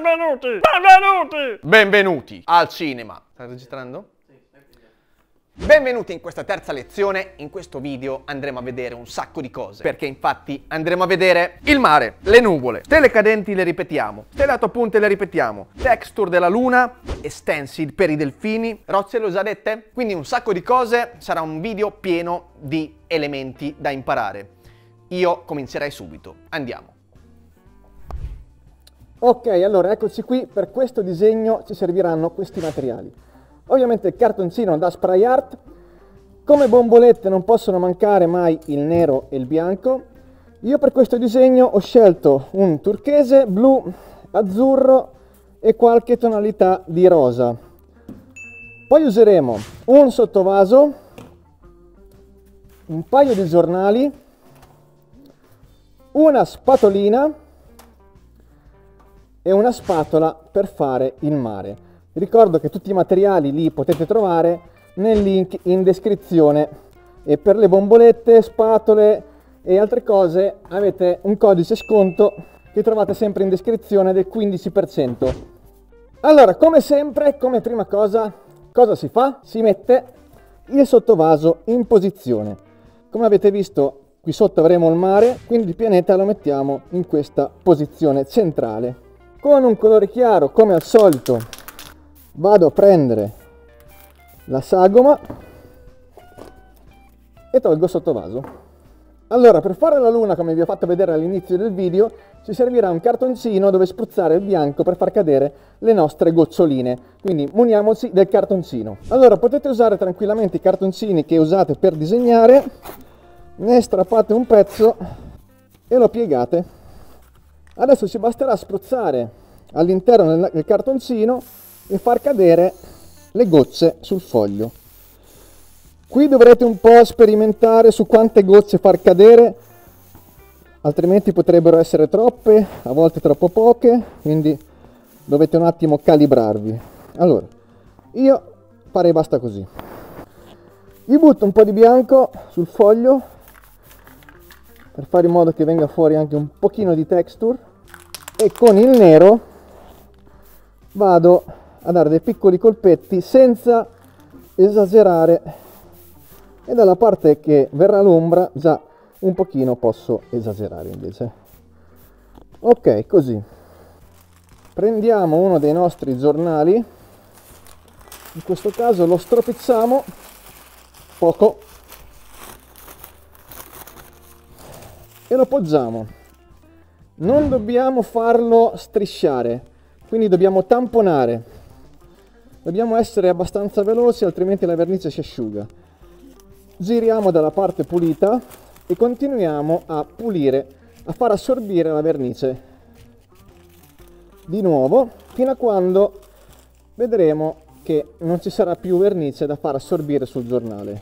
Benvenuti! Benvenuti! Benvenuti al cinema. Stai registrando? Benvenuti in questa terza lezione, in questo video andremo a vedere un sacco di cose, perché infatti andremo a vedere il mare, le nuvole, stelle cadenti le ripetiamo, stellato a punte le ripetiamo, texture della luna, stencil per i delfini, rozze le usadette, quindi un sacco di cose, sarà un video pieno di elementi da imparare. Io comincerei subito, andiamo. Ok, allora eccoci qui, per questo disegno ci serviranno questi materiali. Ovviamente il cartoncino da spray art, come bombolette non possono mancare mai il nero e il bianco. Io per questo disegno ho scelto un turchese, blu, azzurro e qualche tonalità di rosa. Poi useremo un sottovaso, un paio di giornali, una spatolina e una spatola per fare il mare. Ricordo che tutti i materiali li potete trovare nel link in descrizione e per le bombolette, spatole e altre cose avete un codice sconto che trovate sempre in descrizione del 15%. Allora, come sempre, come prima cosa, cosa si fa? Si mette il sottovaso in posizione. Come avete visto, qui sotto avremo il mare, quindi il pianeta lo mettiamo in questa posizione centrale. Con un colore chiaro, come al solito, vado a prendere la sagoma e tolgo sottovaso. Allora, per fare la luna, come vi ho fatto vedere all'inizio del video, ci servirà un cartoncino dove spruzzare il bianco per far cadere le nostre goccioline. Quindi muniamoci del cartoncino. Allora, potete usare tranquillamente i cartoncini che usate per disegnare, ne strappate un pezzo e lo piegate. Adesso ci basterà spruzzare all'interno del cartoncino e far cadere le gocce sul foglio. Qui dovrete un po' sperimentare su quante gocce far cadere, altrimenti potrebbero essere troppe, a volte troppo poche, quindi dovete un attimo calibrarvi. Allora, io farei basta così. Gli butto un po' di bianco sul foglio per fare in modo che venga fuori anche un pochino di texture e con il nero vado a dare dei piccoli colpetti senza esagerare. E dalla parte che verrà l'ombra già un pochino posso esagerare invece. Ok così. Prendiamo uno dei nostri giornali. In questo caso lo stropicciamo poco. E lo poggiamo non dobbiamo farlo strisciare quindi dobbiamo tamponare Dobbiamo essere abbastanza veloci altrimenti la vernice si asciuga. Giriamo dalla parte pulita e continuiamo a pulire, a far assorbire la vernice. Di nuovo, fino a quando vedremo che non ci sarà più vernice da far assorbire sul giornale.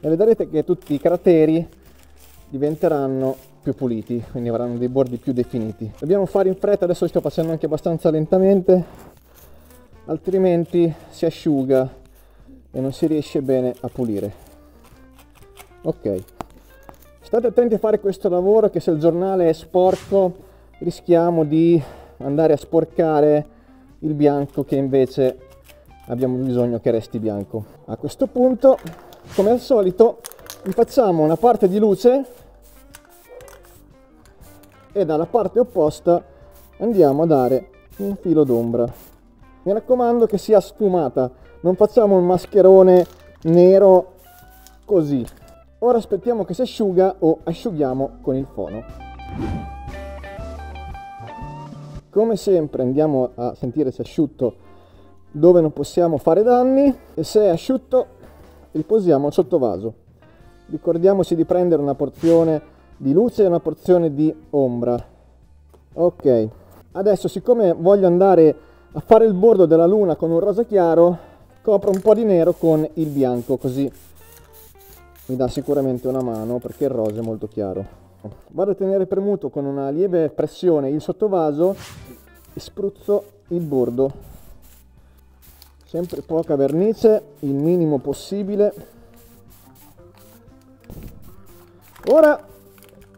E vedrete che tutti i crateri diventeranno più puliti, quindi avranno dei bordi più definiti. Dobbiamo fare in fretta, adesso sto facendo anche abbastanza lentamente altrimenti si asciuga e non si riesce bene a pulire. Ok. State attenti a fare questo lavoro che se il giornale è sporco rischiamo di andare a sporcare il bianco che invece abbiamo bisogno che resti bianco. A questo punto come al solito vi facciamo una parte di luce e dalla parte opposta andiamo a dare un filo d'ombra. Mi raccomando che sia sfumata non facciamo un mascherone nero così. Ora aspettiamo che si asciuga o asciughiamo con il fono. Come sempre andiamo a sentire se è asciutto dove non possiamo fare danni e se è asciutto riposiamo il sottovaso. Ricordiamoci di prendere una porzione di luce e una porzione di ombra. Ok. Adesso siccome voglio andare a fare il bordo della luna con un rosa chiaro copro un po' di nero con il bianco così mi dà sicuramente una mano perché il rosa è molto chiaro. Vado a tenere premuto con una lieve pressione il sottovaso e spruzzo il bordo. Sempre poca vernice il minimo possibile. Ora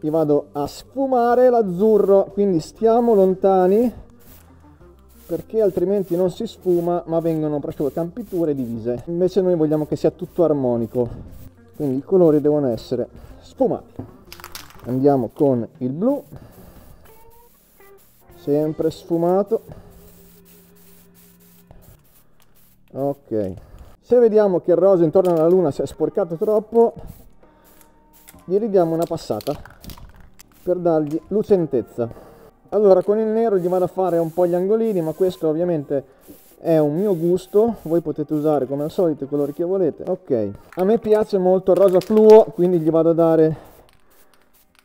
io vado a sfumare l'azzurro quindi stiamo lontani perché altrimenti non si sfuma ma vengono proprio campiture divise. Invece noi vogliamo che sia tutto armonico quindi i colori devono essere sfumati. Andiamo con il blu sempre sfumato. Ok. Se vediamo che il rosa intorno alla luna si è sporcato troppo gli ridiamo una passata per dargli lucentezza. Allora con il nero gli vado a fare un po' gli angolini ma questo ovviamente è un mio gusto. Voi potete usare come al solito i colori che volete. Ok. A me piace molto il rosa fluo quindi gli vado a dare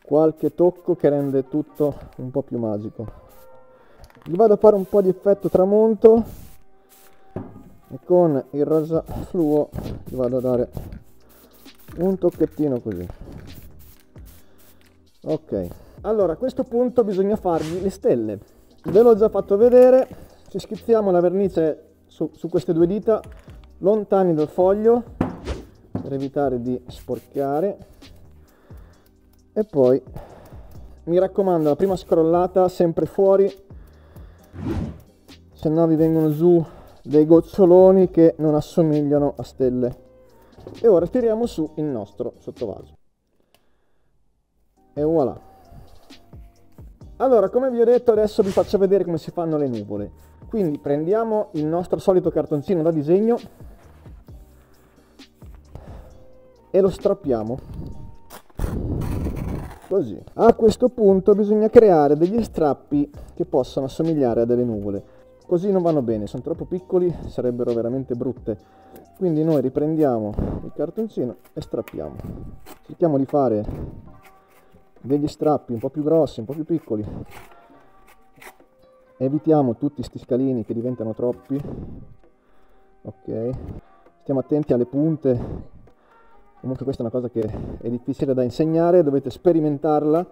qualche tocco che rende tutto un po' più magico. Gli vado a fare un po' di effetto tramonto e con il rosa fluo gli vado a dare un tocchettino così ok. Allora a questo punto bisogna fargli le stelle. Ve l'ho già fatto vedere. Ci schizziamo la vernice su, su queste due dita lontani dal foglio per evitare di sporcare e poi mi raccomando la prima scrollata sempre fuori. Se no vi vengono giù dei goccioloni che non assomigliano a stelle. E ora tiriamo su il nostro sottovaso e voilà allora, come vi ho detto, adesso vi faccio vedere come si fanno le nuvole. Quindi prendiamo il nostro solito cartoncino da disegno e lo strappiamo. Così. A questo punto bisogna creare degli strappi che possano assomigliare a delle nuvole. Così non vanno bene, sono troppo piccoli, sarebbero veramente brutte. Quindi noi riprendiamo il cartoncino e strappiamo. Cerchiamo di fare degli strappi un po' più grossi, un po' più piccoli. Evitiamo tutti questi scalini che diventano troppi. Ok. Stiamo attenti alle punte. Comunque questa è una cosa che è difficile da insegnare, dovete sperimentarla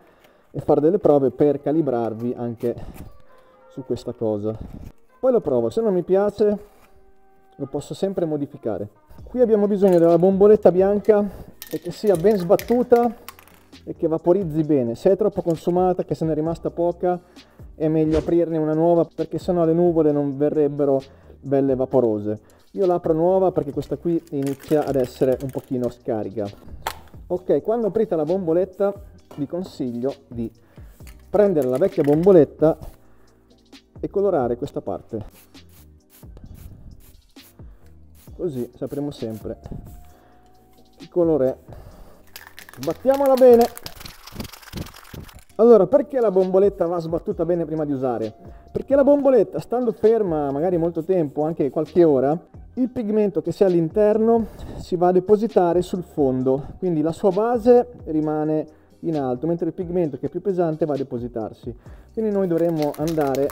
e fare delle prove per calibrarvi anche su questa cosa. Poi lo provo, se non mi piace lo posso sempre modificare. Qui abbiamo bisogno della bomboletta bianca e che sia ben sbattuta e che vaporizzi bene. Se è troppo consumata, che se ne è rimasta poca, è meglio aprirne una nuova perché sennò le nuvole non verrebbero belle vaporose. Io l'apro nuova perché questa qui inizia ad essere un pochino scarica. Ok, quando aprite la bomboletta vi consiglio di prendere la vecchia bomboletta e colorare questa parte. Così sapremo sempre che colore è Sbattiamola bene. Allora, perché la bomboletta va sbattuta bene prima di usare? Perché la bomboletta, stando ferma magari molto tempo, anche qualche ora, il pigmento che sia all'interno si va a depositare sul fondo, quindi la sua base rimane in alto, mentre il pigmento che è più pesante va a depositarsi. Quindi noi dovremmo andare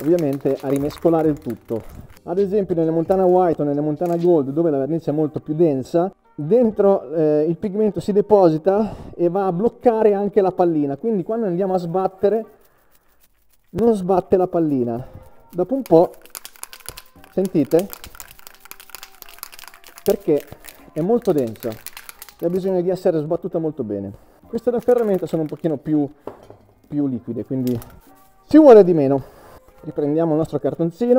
ovviamente a rimescolare il tutto. Ad esempio nelle Montana White o nelle Montana Gold, dove la vernice è molto più densa, dentro eh, il pigmento si deposita e va a bloccare anche la pallina. Quindi quando andiamo a sbattere non sbatte la pallina. Dopo un po' sentite perché è molto densa e ha bisogno di essere sbattuta molto bene. Queste da ferramenta sono un pochino più, più liquide quindi ci vuole di meno riprendiamo il nostro cartoncino.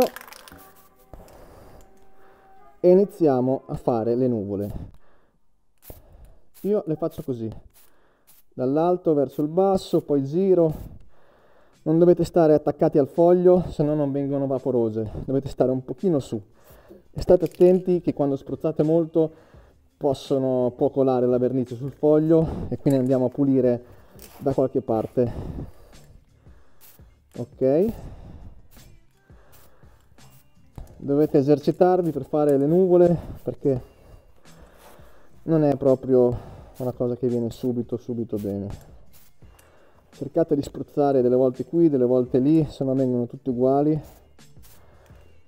E iniziamo a fare le nuvole. Io le faccio così. Dall'alto verso il basso poi giro. Non dovete stare attaccati al foglio se no non vengono vaporose. Dovete stare un pochino su. E state attenti che quando spruzzate molto possono può colare la vernice sul foglio e quindi andiamo a pulire da qualche parte. Ok dovete esercitarvi per fare le nuvole perché non è proprio una cosa che viene subito subito bene. Cercate di spruzzare delle volte qui delle volte lì se no vengono tutti uguali.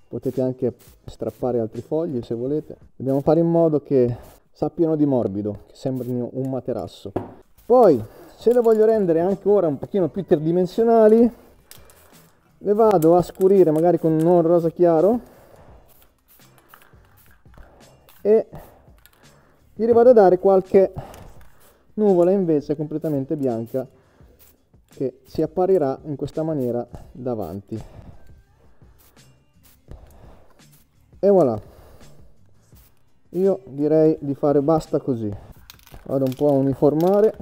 Potete anche strappare altri fogli se volete. Dobbiamo fare in modo che sappiano di morbido che sembrino un materasso. Poi se le voglio rendere anche ora un pochino più tridimensionali le vado a scurire magari con un rosa chiaro e gli vado a dare qualche nuvola invece completamente bianca che si apparirà in questa maniera davanti. E voilà. Io direi di fare basta così. Vado un po' a uniformare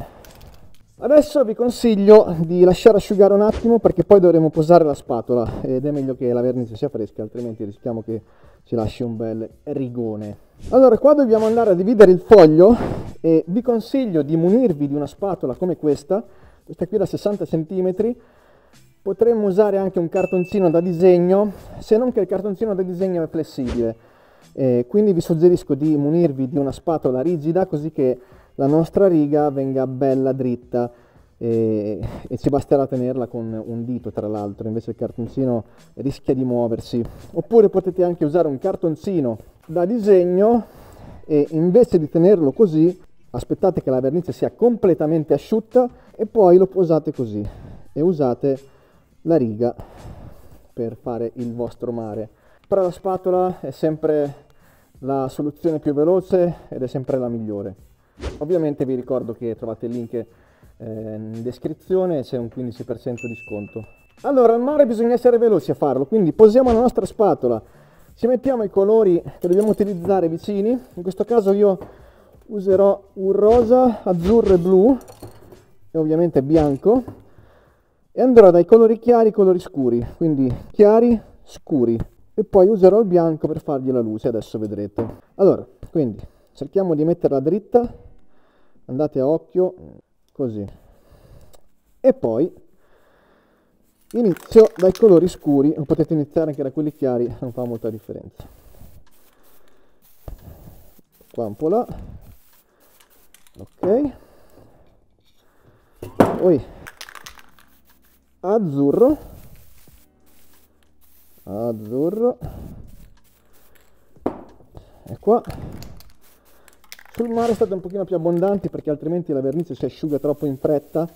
adesso vi consiglio di lasciare asciugare un attimo perché poi dovremo posare la spatola ed è meglio che la vernice sia fresca altrimenti rischiamo che ci lasci un bel rigone. Allora qua dobbiamo andare a dividere il foglio e vi consiglio di munirvi di una spatola come questa. Questa qui da 60 cm potremmo usare anche un cartoncino da disegno se non che il cartoncino da disegno è flessibile. Eh, quindi vi suggerisco di munirvi di una spatola rigida così che la nostra riga venga bella dritta e, e, ci basterà tenerla con un dito tra l'altro invece il cartoncino rischia di muoversi. Oppure potete anche usare un cartoncino da disegno e invece di tenerlo così aspettate che la vernice sia completamente asciutta e poi lo posate così e usate la riga per fare il vostro mare. Però la spatola è sempre la soluzione più veloce ed è sempre la migliore ovviamente vi ricordo che trovate il link eh, in descrizione c'è un 15% di sconto. Allora al mare bisogna essere veloci a farlo quindi posiamo la nostra spatola. Ci mettiamo i colori che dobbiamo utilizzare vicini. In questo caso io userò un rosa azzurro e blu e ovviamente bianco. E andrò dai colori chiari ai colori scuri quindi chiari scuri. E poi userò il bianco per fargli la luce, adesso vedrete. Allora, quindi cerchiamo di metterla dritta, andate a occhio, così. E poi inizio dai colori scuri, potete iniziare anche da quelli chiari, non fa molta differenza. Qua un po' là, ok. Poi azzurro azzurro e qua sul mare state un pochino più abbondanti perché altrimenti la vernice si asciuga troppo in fretta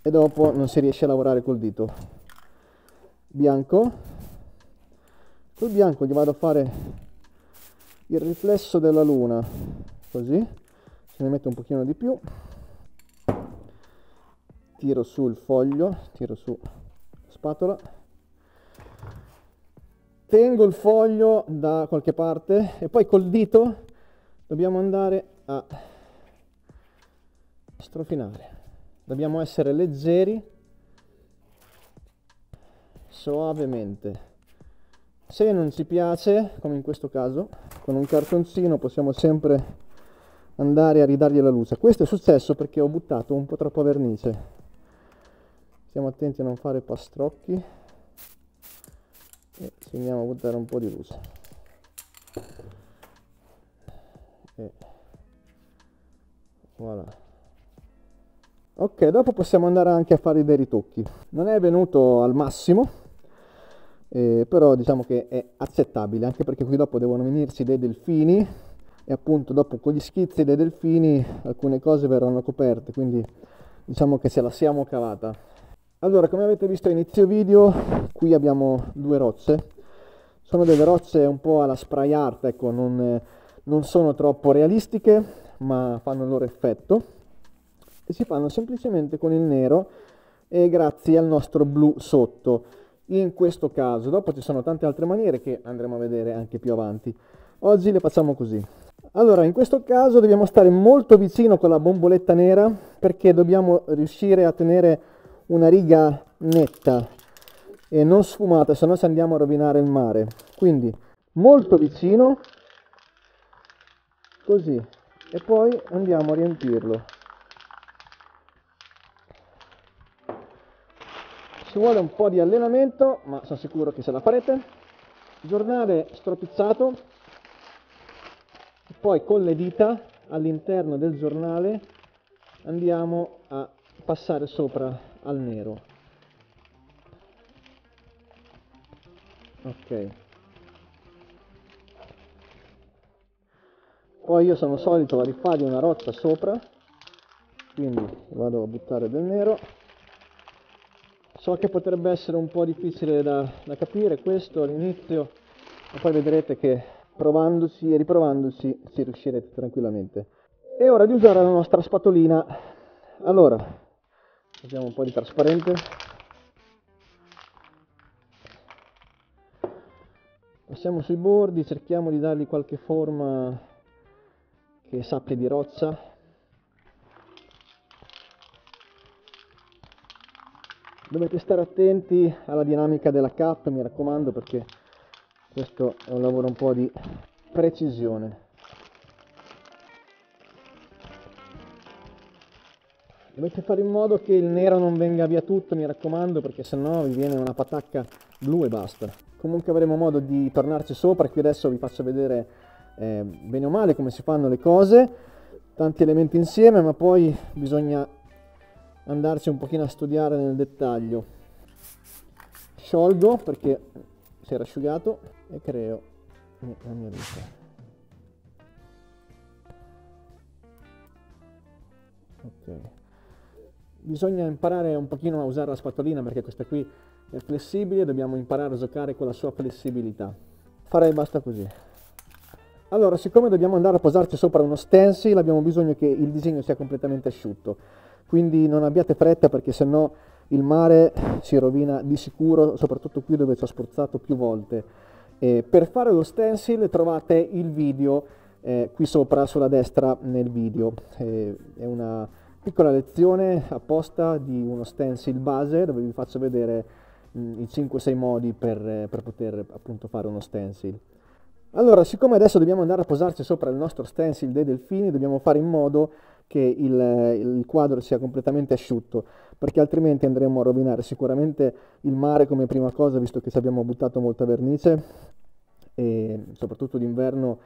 e dopo non si riesce a lavorare col dito. Bianco. Col bianco gli vado a fare il riflesso della luna così. Se ne metto un pochino di più. Tiro su il foglio tiro su spatola tengo il foglio da qualche parte e poi col dito dobbiamo andare a strofinare. Dobbiamo essere leggeri soavemente. Se non ci piace come in questo caso con un cartoncino possiamo sempre andare a ridargli la luce. Questo è successo perché ho buttato un po' troppa vernice. Stiamo attenti a non fare pastrocchi e ci andiamo a buttare un po' di luce. E voilà. Ok dopo possiamo andare anche a fare dei ritocchi. Non è venuto al massimo eh, però diciamo che è accettabile anche perché qui dopo devono venirci dei delfini e appunto dopo con gli schizzi dei delfini alcune cose verranno coperte quindi diciamo che ce la siamo cavata allora, come avete visto a inizio video, qui abbiamo due rocce. Sono delle rocce un po' alla spray art, ecco, non, non sono troppo realistiche, ma fanno il loro effetto. E si fanno semplicemente con il nero e grazie al nostro blu sotto. In questo caso, dopo ci sono tante altre maniere che andremo a vedere anche più avanti. Oggi le facciamo così. Allora, in questo caso dobbiamo stare molto vicino con la bomboletta nera perché dobbiamo riuscire a tenere una riga netta e non sfumata, se no andiamo a rovinare il mare. Quindi molto vicino, così, e poi andiamo a riempirlo. Ci vuole un po' di allenamento, ma sono sicuro che ce la farete. Giornale stropizzato, poi con le dita all'interno del giornale andiamo a passare sopra al nero. Ok. Poi io sono solito a rifargli una roccia sopra quindi vado a buttare del nero. So che potrebbe essere un po' difficile da, da capire questo all'inizio ma poi vedrete che provandosi e riprovandosi ci riuscirete tranquillamente. È ora di usare la nostra spatolina. Allora Mettiamo un po' di trasparente. passiamo sui bordi, cerchiamo di dargli qualche forma che sappia di roccia. Dovete stare attenti alla dinamica della cap, mi raccomando, perché questo è un lavoro un po' di precisione. Dovete fare in modo che il nero non venga via tutto, mi raccomando, perché sennò vi viene una patacca blu e basta. Comunque avremo modo di tornarci sopra, qui adesso vi faccio vedere eh, bene o male come si fanno le cose, tanti elementi insieme, ma poi bisogna andarci un pochino a studiare nel dettaglio. Sciolgo perché si era asciugato e creo la mia vita. Ok bisogna imparare un pochino a usare la spatolina perché questa qui è flessibile, dobbiamo imparare a giocare con la sua flessibilità. Farei basta così. Allora, siccome dobbiamo andare a posarci sopra uno stencil, abbiamo bisogno che il disegno sia completamente asciutto. Quindi non abbiate fretta perché sennò il mare si rovina di sicuro, soprattutto qui dove ci ho spruzzato più volte. E per fare lo stencil trovate il video eh, qui sopra sulla destra nel video. Eh, è una piccola lezione apposta di uno stencil base dove vi faccio vedere mh, i 5-6 modi per, per, poter appunto fare uno stencil. Allora, siccome adesso dobbiamo andare a posarci sopra il nostro stencil dei delfini, dobbiamo fare in modo che il, il quadro sia completamente asciutto, perché altrimenti andremo a rovinare sicuramente il mare come prima cosa, visto che ci abbiamo buttato molta vernice e soprattutto d'inverno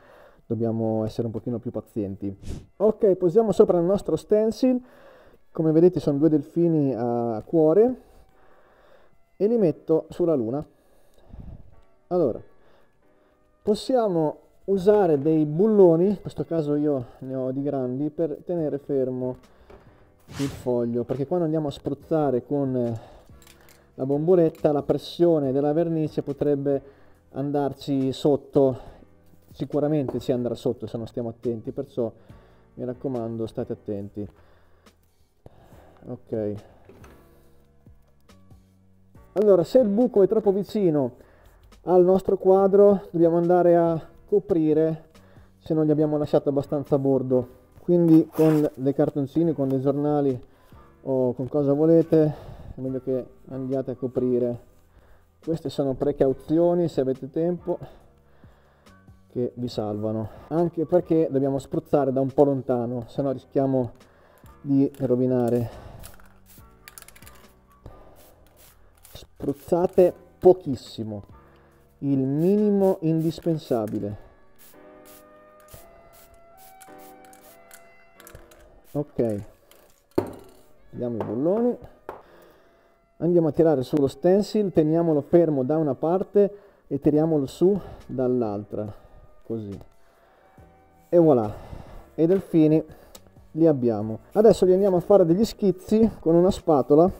dobbiamo essere un pochino più pazienti. Ok, posiamo sopra il nostro stencil, come vedete sono due delfini a cuore e li metto sulla luna. Allora, possiamo usare dei bulloni, in questo caso io ne ho di grandi, per tenere fermo il foglio, perché quando andiamo a spruzzare con la bomboletta la pressione della vernice potrebbe andarci sotto sicuramente ci andrà sotto se non stiamo attenti, perciò mi raccomando state attenti. Ok. Allora, se il buco è troppo vicino al nostro quadro, dobbiamo andare a coprire se non gli abbiamo lasciato abbastanza bordo. Quindi con dei cartoncini, con dei giornali o con cosa volete, è meglio che andiate a coprire. Queste sono precauzioni se avete tempo che vi salvano. Anche perché dobbiamo spruzzare da un po' lontano se no rischiamo di rovinare. Spruzzate pochissimo il minimo indispensabile. Ok diamo i bolloni. Andiamo a tirare sullo stencil teniamolo fermo da una parte e tiriamolo su dall'altra così. E voilà. I delfini li abbiamo. Adesso li andiamo a fare degli schizzi con una spatola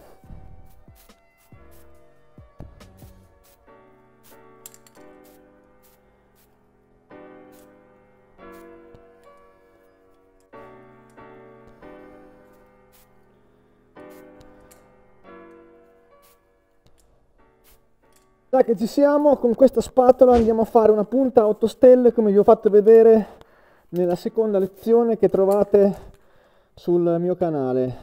Già che ci siamo, con questa spatola andiamo a fare una punta a 8 stelle come vi ho fatto vedere nella seconda lezione che trovate sul mio canale.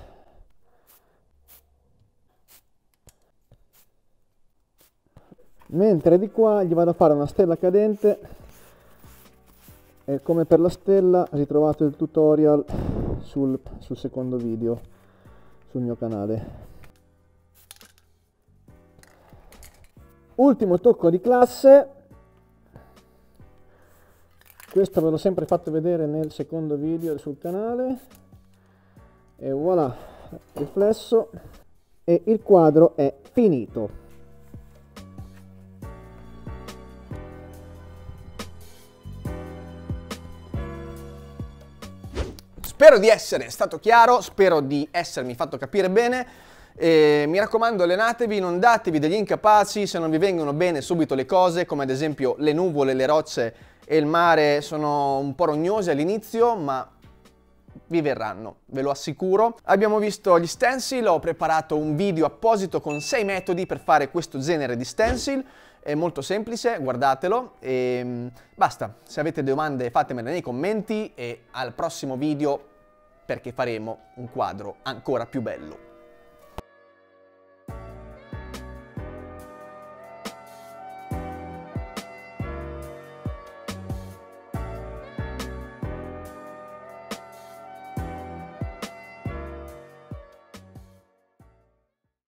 Mentre di qua gli vado a fare una stella cadente e come per la stella ritrovate il tutorial sul, sul secondo video sul mio canale. Ultimo tocco di classe, questo ve l'ho sempre fatto vedere nel secondo video sul canale e voilà, riflesso e il quadro è finito. Spero di essere stato chiaro, spero di essermi fatto capire bene. E mi raccomando allenatevi, non datevi degli incapaci se non vi vengono bene subito le cose, come ad esempio le nuvole, le rocce e il mare sono un po' rognose all'inizio, ma vi verranno, ve lo assicuro. Abbiamo visto gli stencil, ho preparato un video apposito con 6 metodi per fare questo genere di stencil è molto semplice, guardatelo e mm, basta. Se avete domande fatemele nei commenti e al prossimo video perché faremo un quadro ancora più bello.